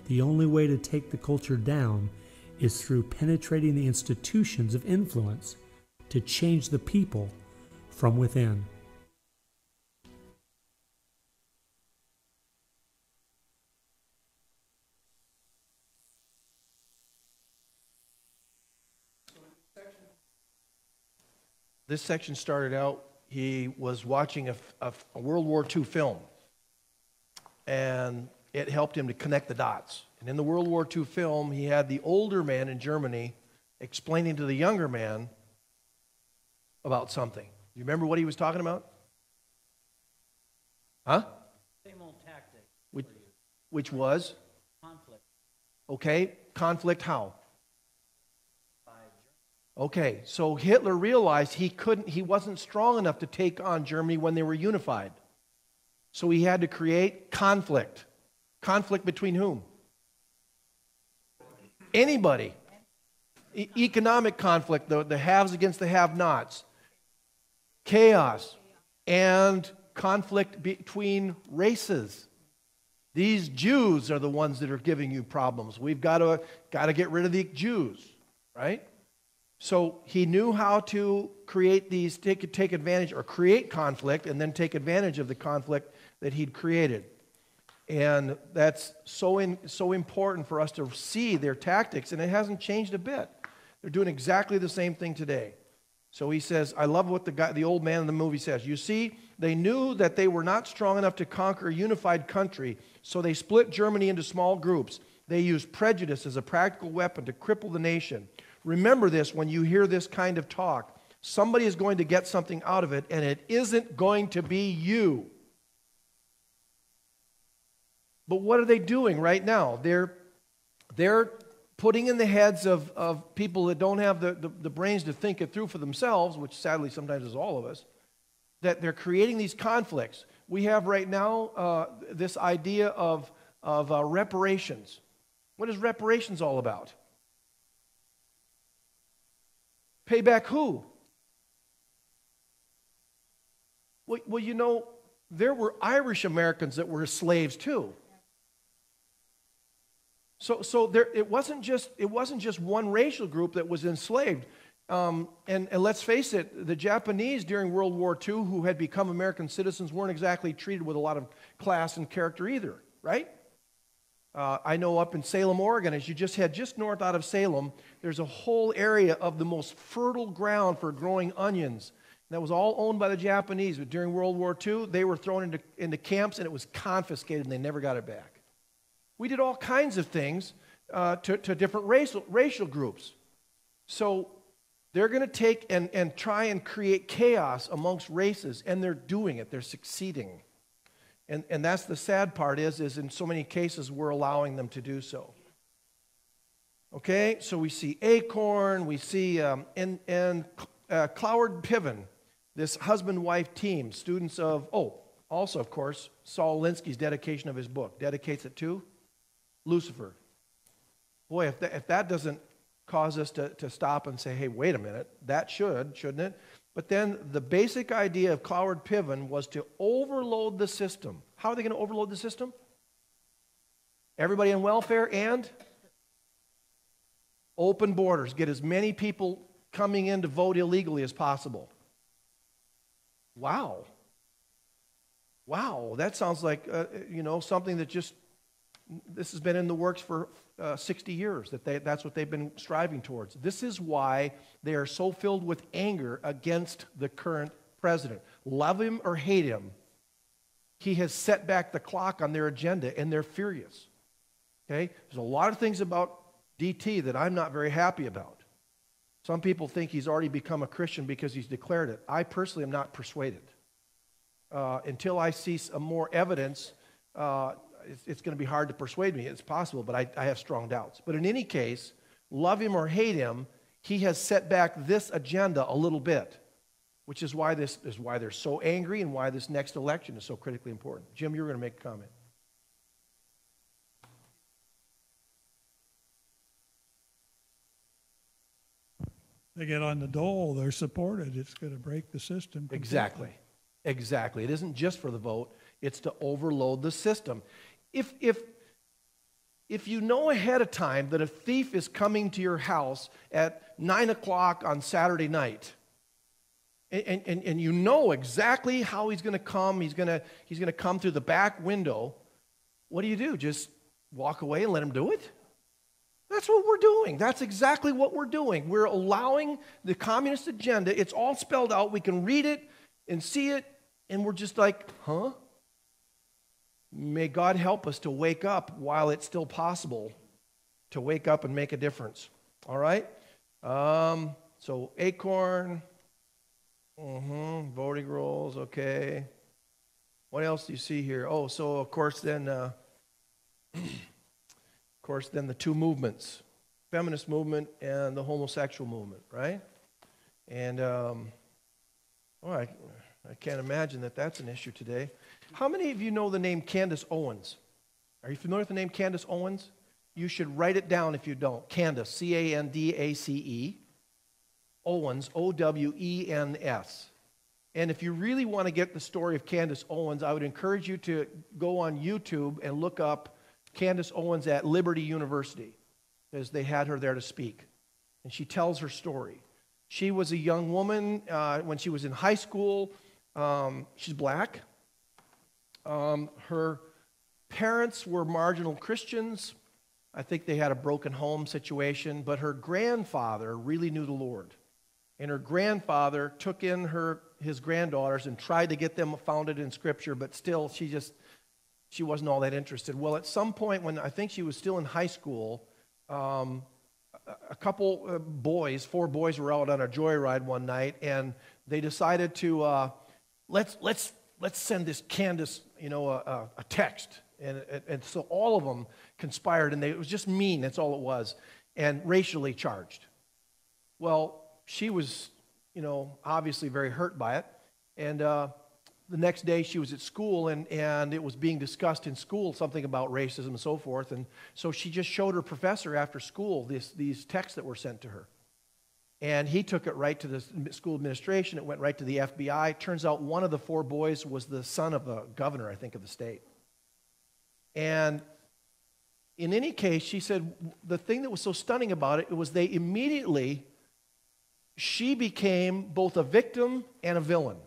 The only way to take the culture down is through penetrating the institutions of influence to change the people from within. This section started out, he was watching a, a, a World War II film, and it helped him to connect the dots. And in the World War II film, he had the older man in Germany explaining to the younger man about something. Do you remember what he was talking about? Huh? Same old tactic. Which, which was? Conflict. Okay, conflict how? Okay, so Hitler realized he couldn't he wasn't strong enough to take on Germany when they were unified. So he had to create conflict. Conflict between whom? Anybody. E- economic conflict, the, the haves against the have nots. Chaos. And conflict between races. These Jews are the ones that are giving you problems. We've got to, got to get rid of the Jews, right? So he knew how to create these, take, take advantage or create conflict and then take advantage of the conflict that he'd created. And that's so, in, so important for us to see their tactics, and it hasn't changed a bit. They're doing exactly the same thing today. So he says, I love what the, guy, the old man in the movie says. You see, they knew that they were not strong enough to conquer a unified country, so they split Germany into small groups. They used prejudice as a practical weapon to cripple the nation. Remember this when you hear this kind of talk. Somebody is going to get something out of it, and it isn't going to be you. But what are they doing right now? They're, they're putting in the heads of, of people that don't have the, the, the brains to think it through for themselves, which sadly sometimes is all of us, that they're creating these conflicts. We have right now uh, this idea of, of uh, reparations. What is reparations all about? Pay back who? Well, well, you know, there were Irish Americans that were slaves too. So, so there, it, wasn't just, it wasn't just one racial group that was enslaved. Um, and, and let's face it, the Japanese during World War II who had become American citizens weren't exactly treated with a lot of class and character either, right? Uh, I know up in Salem, Oregon, as you just head just north out of Salem, there's a whole area of the most fertile ground for growing onions. That was all owned by the Japanese. But during World War II, they were thrown into, into camps and it was confiscated and they never got it back. We did all kinds of things uh, to, to different racial, racial groups. So they're going to take and, and try and create chaos amongst races, and they're doing it. They're succeeding. And, and that's the sad part is, is in so many cases we're allowing them to do so. Okay, so we see Acorn, we see, um, and, and uh, Cloward Piven, this husband-wife team, students of, oh, also, of course, Saul Alinsky's dedication of his book, dedicates it to Lucifer. Boy, if that, if that doesn't cause us to, to stop and say, hey, wait a minute, that should, shouldn't it? But then the basic idea of Cloward Piven was to overload the system. How are they going to overload the system? Everybody in welfare and open borders. Get as many people coming in to vote illegally as possible. Wow. Wow, that sounds like, uh, you know, something that just, this has been in the works for uh, 60 years, that they, that's what they've been striving towards. This is why they are so filled with anger against the current president. Love him or hate him, he has set back the clock on their agenda and they're furious. Okay? There's a lot of things about DT that I'm not very happy about. Some people think he's already become a Christian because he's declared it. I personally am not persuaded. Uh, until I see some more evidence, uh, it's, it's going to be hard to persuade me. It's possible, but I, I have strong doubts. But in any case, love him or hate him, he has set back this agenda a little bit, which is why this is why they're so angry and why this next election is so critically important. Jim, you're going to make a comment. They get on the dole, they're supported. It's going to break the system. completely. Exactly. Exactly. It isn't just for the vote, it's to overload the system. If, if, if you know ahead of time that a thief is coming to your house at 9 o'clock on Saturday night, and, and, and you know exactly how he's going to come, he's going to he's going to come through the back window, what do you do? Just walk away and let him do it? That's what we're doing. That's exactly what we're doing. We're allowing the communist agenda, it's all spelled out. We can read it and see it, and we're just like, huh? May God help us to wake up while it's still possible to wake up and make a difference. All right? Um, so, Acorn, mm-hmm, voting rolls, okay. What else do you see here? Oh, so of course, then, uh, of course, then the two movements feminist movement and the homosexual movement, right? And, um, oh, I, I can't imagine that that's an issue today. How many of you know the name Candace Owens? Are you familiar with the name Candace Owens? You should write it down if you don't. Candace, C A N D A C E. Owens, O W E N S. And if you really want to get the story of Candace Owens, I would encourage you to go on YouTube and look up Candace Owens at Liberty University, because they had her there to speak. And she tells her story. She was a young woman uh, when she was in high school. Um, she's black. Um, her parents were marginal Christians. I think they had a broken home situation, but her grandfather really knew the Lord. And her grandfather took in her, his granddaughters and tried to get them founded in Scripture, but still, she just she wasn't all that interested. Well, at some point when I think she was still in high school, um, a couple uh, boys, four boys were out on a joyride one night, and they decided to uh, let's let's let's send this Candace, you know, a, a, text, and, and and so all of them conspired, and they, it was just mean. That's all it was, and racially charged. Well, she was, you know, obviously very hurt by it, and. Uh, the next day she was at school and, and it was being discussed in school something about racism and so forth and so she just showed her professor after school this, these texts that were sent to her and he took it right to the school administration it went right to the fbi turns out one of the four boys was the son of a governor i think of the state and in any case she said the thing that was so stunning about it was they immediately she became both a victim and a villain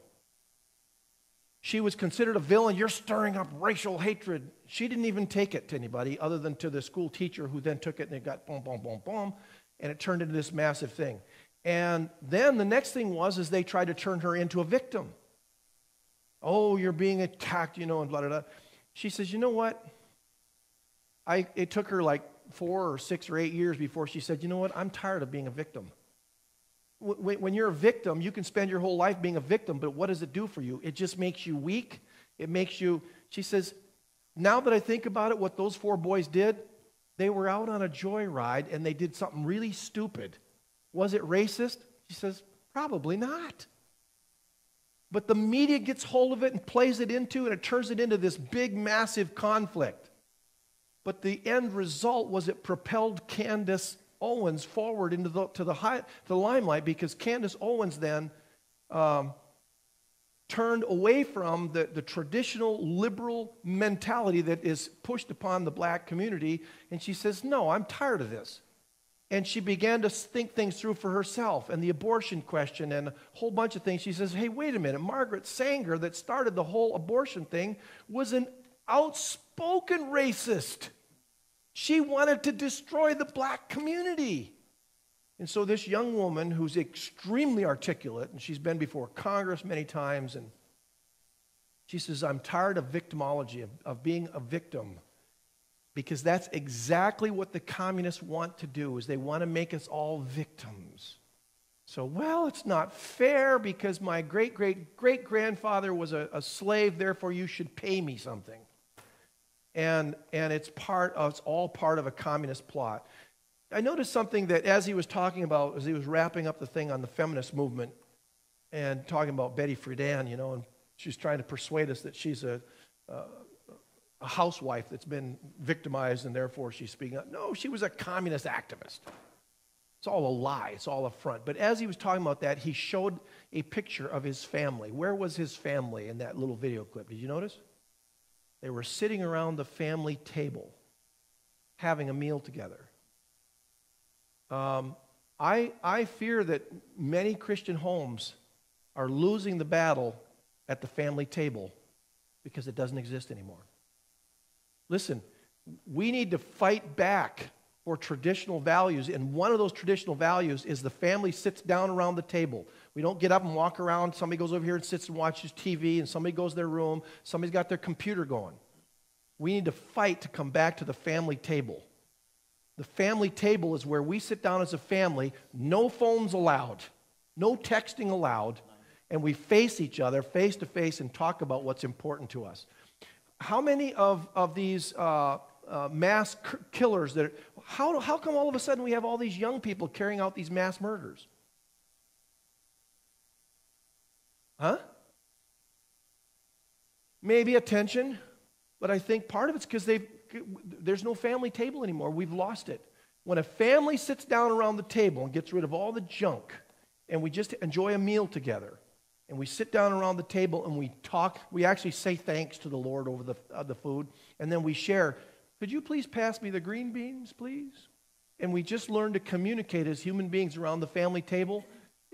she was considered a villain. You're stirring up racial hatred. She didn't even take it to anybody other than to the school teacher who then took it and it got boom, boom, boom, boom, and it turned into this massive thing. And then the next thing was is they tried to turn her into a victim. Oh, you're being attacked, you know, and blah, blah, blah. She says, you know what? I, it took her like four or six or eight years before she said, you know what? I'm tired of being a victim when you're a victim, you can spend your whole life being a victim, but what does it do for you? It just makes you weak. It makes you, she says, now that I think about it, what those four boys did, they were out on a joyride and they did something really stupid. Was it racist? She says, probably not. But the media gets hold of it and plays it into, and it turns it into this big, massive conflict. But the end result was it propelled Candace Owens forward into the, to the, high, the limelight because Candace Owens then um, turned away from the, the traditional liberal mentality that is pushed upon the black community. And she says, No, I'm tired of this. And she began to think things through for herself and the abortion question and a whole bunch of things. She says, Hey, wait a minute. Margaret Sanger, that started the whole abortion thing, was an outspoken racist. She wanted to destroy the black community. And so, this young woman who's extremely articulate, and she's been before Congress many times, and she says, I'm tired of victimology, of, of being a victim. Because that's exactly what the communists want to do, is they want to make us all victims. So, well, it's not fair because my great great great grandfather was a, a slave, therefore you should pay me something and, and it's, part of, it's all part of a communist plot. I noticed something that as he was talking about, as he was wrapping up the thing on the feminist movement and talking about Betty Friedan, you know, and she's trying to persuade us that she's a, uh, a housewife that's been victimized and therefore she's speaking up. No, she was a communist activist. It's all a lie, it's all a front. But as he was talking about that, he showed a picture of his family. Where was his family in that little video clip? Did you notice? They were sitting around the family table having a meal together. Um, I, I fear that many Christian homes are losing the battle at the family table because it doesn't exist anymore. Listen, we need to fight back for traditional values, and one of those traditional values is the family sits down around the table. We don't get up and walk around. Somebody goes over here and sits and watches TV, and somebody goes to their room. Somebody's got their computer going. We need to fight to come back to the family table. The family table is where we sit down as a family, no phones allowed, no texting allowed, and we face each other face to face and talk about what's important to us. How many of, of these uh, uh, mass c- killers that, how, how come all of a sudden we have all these young people carrying out these mass murders? Huh? Maybe attention, but I think part of it's because they've there's no family table anymore. We've lost it. When a family sits down around the table and gets rid of all the junk, and we just enjoy a meal together, and we sit down around the table and we talk, we actually say thanks to the Lord over the, uh, the food, and then we share. Could you please pass me the green beans, please? And we just learn to communicate as human beings around the family table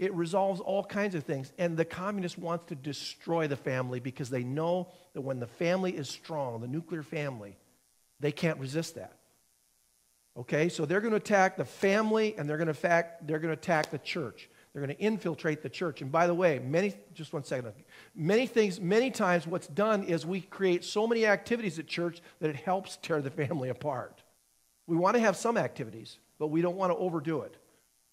it resolves all kinds of things. And the communist wants to destroy the family because they know that when the family is strong, the nuclear family, they can't resist that. Okay, so they're going to attack the family and they're going to attack, they're going to attack the church. They're going to infiltrate the church. And by the way, many, just one second, many things, many times what's done is we create so many activities at church that it helps tear the family apart. We want to have some activities, but we don't want to overdo it.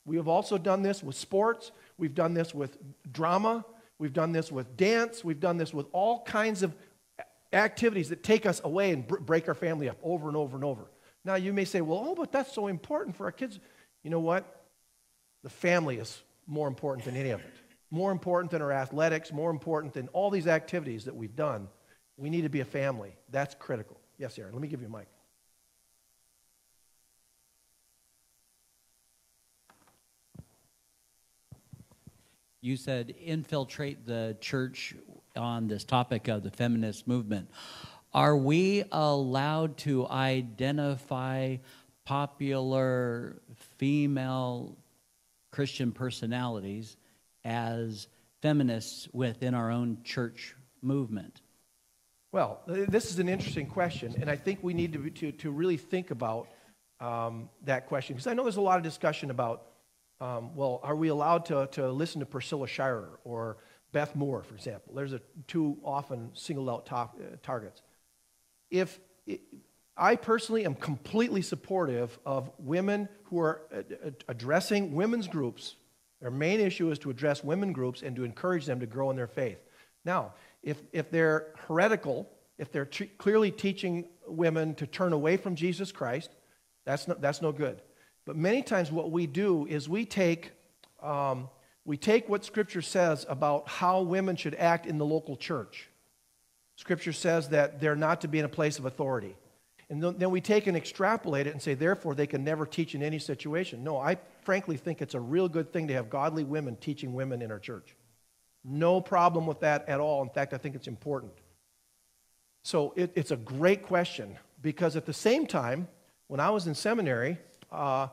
We have also done this with sports, we've done this with drama, we've done this with dance, we've done this with all kinds of activities that take us away and break our family up over and over and over. Now, you may say, well, oh, but that's so important for our kids. You know what? The family is more important than any of it. More important than our athletics, more important than all these activities that we've done. We need to be a family. That's critical. Yes, Aaron, let me give you a mic. You said infiltrate the church on this topic of the feminist movement. Are we allowed to identify popular female Christian personalities as feminists within our own church movement? Well, this is an interesting question, and I think we need to, to, to really think about um, that question because I know there's a lot of discussion about, um, well, are we allowed to, to listen to Priscilla Shirer or Beth Moore, for example? There's a, two often singled out top, uh, targets. If I personally am completely supportive of women who are uh, uh, addressing women's groups. Their main issue is to address women groups and to encourage them to grow in their faith. Now, if, if they're heretical, if they're t- clearly teaching women to turn away from Jesus Christ, that's no, that's no good. But many times, what we do is we take, um, we take what Scripture says about how women should act in the local church. Scripture says that they're not to be in a place of authority. And then we take and extrapolate it and say, therefore, they can never teach in any situation. No, I frankly think it's a real good thing to have godly women teaching women in our church. No problem with that at all. In fact, I think it's important. So it, it's a great question because at the same time, when I was in seminary, uh,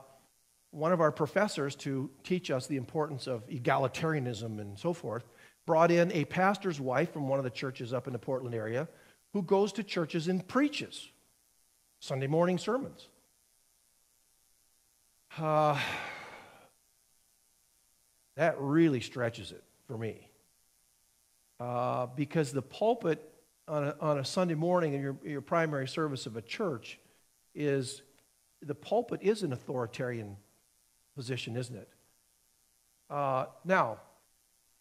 one of our professors to teach us the importance of egalitarianism and so forth brought in a pastor's wife from one of the churches up in the Portland area who goes to churches and preaches Sunday morning sermons. Uh, that really stretches it for me. Uh, because the pulpit on a, on a Sunday morning in your, your primary service of a church is the pulpit is an authoritarian position, isn't it? Uh, now,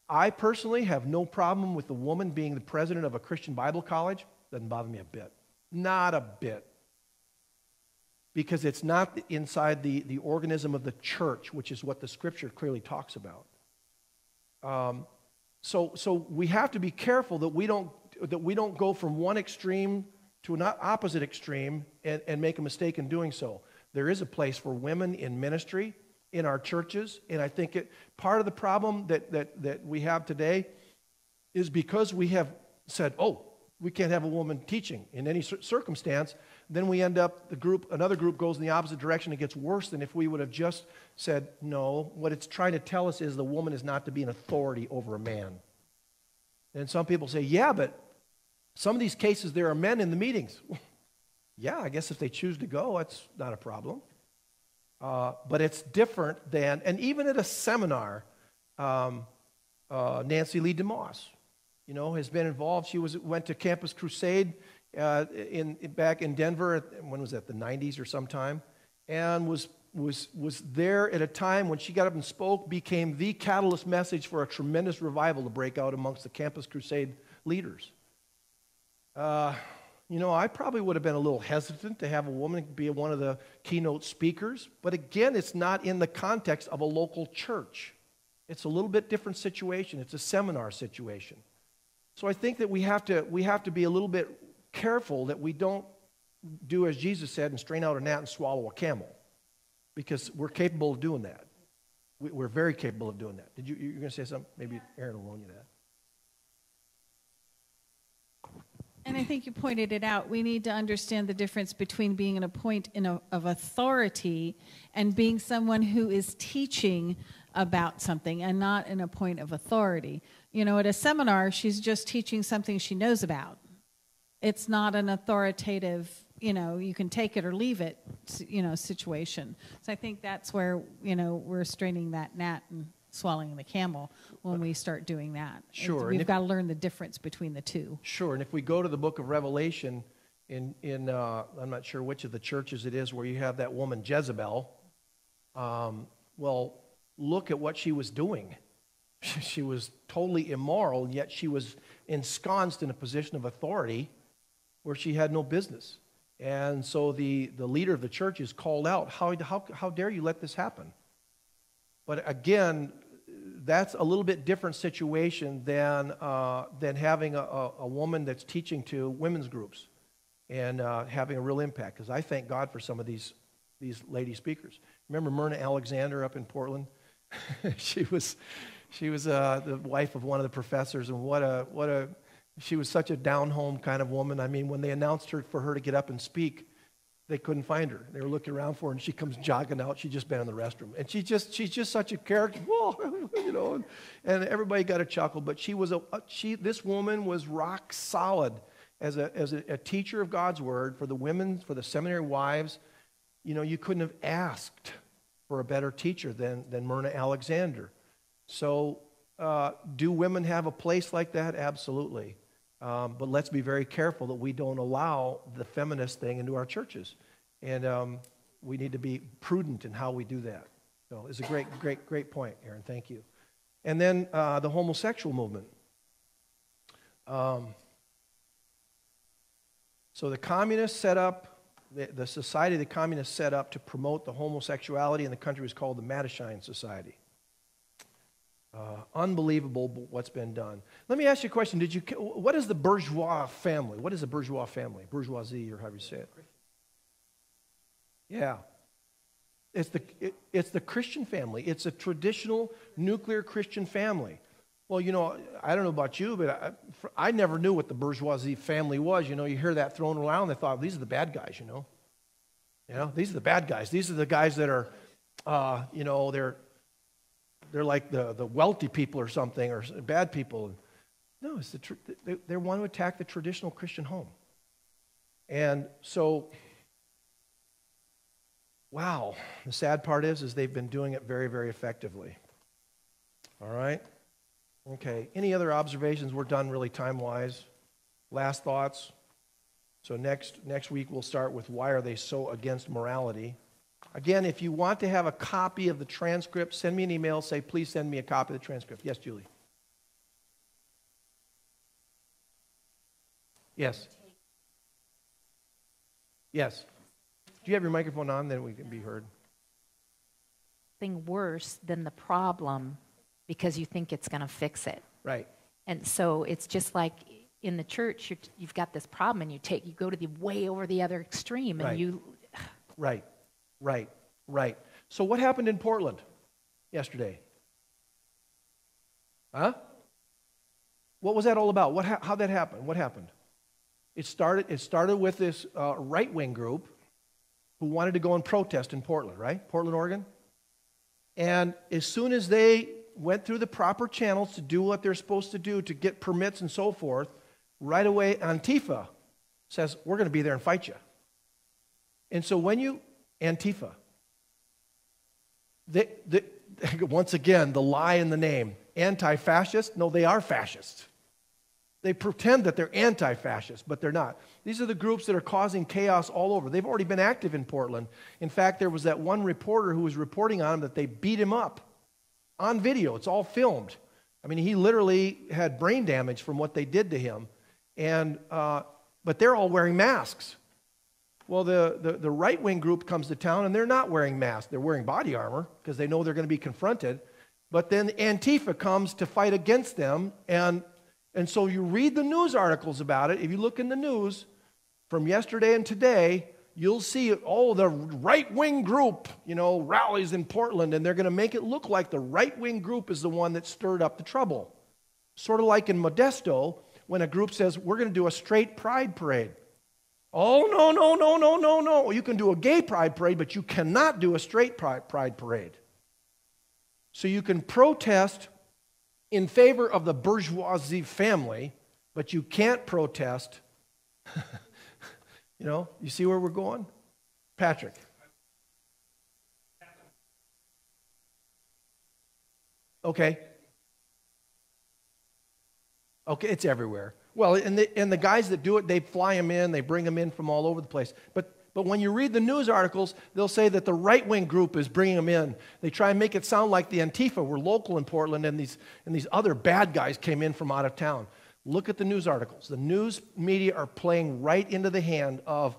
I personally have no problem with the woman being the president of a Christian Bible college. Doesn't bother me a bit. Not a bit. Because it's not inside the, the organism of the church, which is what the scripture clearly talks about. Um, so, so we have to be careful that we don't, that we don't go from one extreme to an opposite extreme and, and make a mistake in doing so. There is a place for women in ministry in our churches, and I think it, part of the problem that, that, that we have today is because we have said, oh, we can't have a woman teaching in any circumstance, then we end up, the group, another group goes in the opposite direction. It gets worse than if we would have just said, no, what it's trying to tell us is the woman is not to be an authority over a man. And some people say, yeah, but some of these cases there are men in the meetings. yeah, I guess if they choose to go, that's not a problem. Uh, but it's different than, and even at a seminar, um, uh, Nancy Lee DeMoss, you know, has been involved. She was went to Campus Crusade uh, in, in, back in Denver. When was that? The 90s or sometime, and was was was there at a time when she got up and spoke, became the catalyst message for a tremendous revival to break out amongst the Campus Crusade leaders. Uh, you know, I probably would have been a little hesitant to have a woman be one of the keynote speakers, but again, it's not in the context of a local church. It's a little bit different situation. It's a seminar situation. So I think that we have to, we have to be a little bit careful that we don't do as Jesus said and strain out a gnat and swallow a camel because we're capable of doing that. We're very capable of doing that. Did you, you're going to say something? Maybe Aaron will loan you that. And I think you pointed it out. We need to understand the difference between being in a point in a, of authority and being someone who is teaching about something and not in a point of authority. You know, at a seminar, she's just teaching something she knows about. It's not an authoritative, you know, you can take it or leave it, you know, situation. So I think that's where, you know, we're straining that gnat and swallowing the camel when we start doing that. Sure. We've got to learn the difference between the two. Sure. And if we go to the book of Revelation, in, in uh, I'm not sure which of the churches it is where you have that woman Jezebel, Um, well, look at what she was doing. She was totally immoral, yet she was ensconced in a position of authority where she had no business. And so the, the leader of the church is called out. How, how, how dare you let this happen? But again, that's a little bit different situation than, uh, than having a, a, a woman that's teaching to women's groups and uh, having a real impact. Because I thank God for some of these, these lady speakers. Remember Myrna Alexander up in Portland? she was, she was uh, the wife of one of the professors, and what a, what a, she was such a down home kind of woman. I mean, when they announced her for her to get up and speak, they couldn't find her. They were looking around for her, and she comes jogging out. She'd just been in the restroom, and she just she's just such a character, you know. And, and everybody got a chuckle, but she was a she. This woman was rock solid as a as a, a teacher of God's word for the women, for the seminary wives. You know, you couldn't have asked for a better teacher than than Myrna Alexander. So, uh, do women have a place like that? Absolutely. Um, but let's be very careful that we don't allow the feminist thing into our churches. And um, we need to be prudent in how we do that. So it's a great, great, great point, Aaron. Thank you. And then uh, the homosexual movement. Um, so the communists set up, the, society the communists set up to promote the homosexuality in the country was called the Mattachine Society. Uh, unbelievable what's been done. Let me ask you a question. Did you, what is the bourgeois family? What is a bourgeois family? Bourgeoisie, or however you say it. Yeah. It's the, it, it's the Christian family. It's a traditional nuclear Christian family. Well, you know, I don't know about you, but I, I never knew what the bourgeoisie family was. You know, you hear that thrown around, they thought, these are the bad guys, you know. You know, these are the bad guys. These are the guys that are, uh, you know, they're, they're like the, the wealthy people or something, or bad people. No, it's the tr- they, they want to attack the traditional Christian home. And so, wow, the sad part is, is they've been doing it very, very effectively. All right? Okay, any other observations? We're done really time-wise. Last thoughts? So next, next week we'll start with why are they so against morality? Again, if you want to have a copy of the transcript, send me an email. Say, please send me a copy of the transcript. Yes, Julie. Yes. Yes. Do you have your microphone on? Then we can be heard. Thing worse than the problem because you think it's going to fix it. Right. And so it's just like in the church, you have got this problem, and you take you go to the way over the other extreme, and right. you. Right. Right, right. So what happened in Portland yesterday? Huh? What was that all about? What, how that happened? What happened? It started, it started with this uh, right wing group who wanted to go and protest in Portland, right? Portland, Oregon. And as soon as they went through the proper channels to do what they're supposed to do to get permits and so forth, right away Antifa says, We're going to be there and fight you. And so when you Antifa. They, they, once again, the lie in the name. Anti fascist? No, they are fascists. They pretend that they're anti fascist, but they're not. These are the groups that are causing chaos all over. They've already been active in Portland. In fact, there was that one reporter who was reporting on them that they beat him up on video. It's all filmed. I mean, he literally had brain damage from what they did to him. And, uh, but they're all wearing masks. Well, the, the, the right wing group comes to town and they're not wearing masks. They're wearing body armor because they know they're going to be confronted. But then Antifa comes to fight against them. And, and so you read the news articles about it. If you look in the news from yesterday and today, you'll see, oh, the right wing group, you know, rallies in Portland, and they're going to make it look like the right wing group is the one that stirred up the trouble. Sort of like in Modesto, when a group says, we're going to do a straight pride parade. Oh, no, no, no, no, no, no. You can do a gay pride parade, but you cannot do a straight pride, pride parade. So you can protest in favor of the bourgeoisie family, but you can't protest. you know, you see where we're going? Patrick. Okay. Okay, it's everywhere. Well, and the, and the guys that do it, they fly them in, they bring them in from all over the place. But, But when you read the news articles, they'll say that the right wing group is bringing them in. They try and make it sound like the Antifa were local in Portland and these, and these other bad guys came in from out of town. Look at the news articles. The news media are playing right into the hand of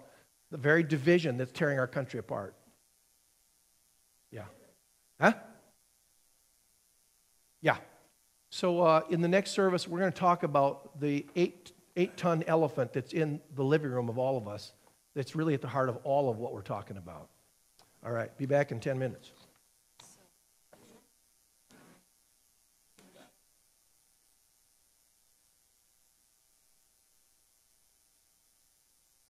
the very division that's tearing our country apart. Yeah. Huh? Yeah. So uh, in the next service, we're going to talk about the eight, eight ton elephant that's in the living room of all of us, that's really at the heart of all of what we're talking about. All right, be back in 10 minutes.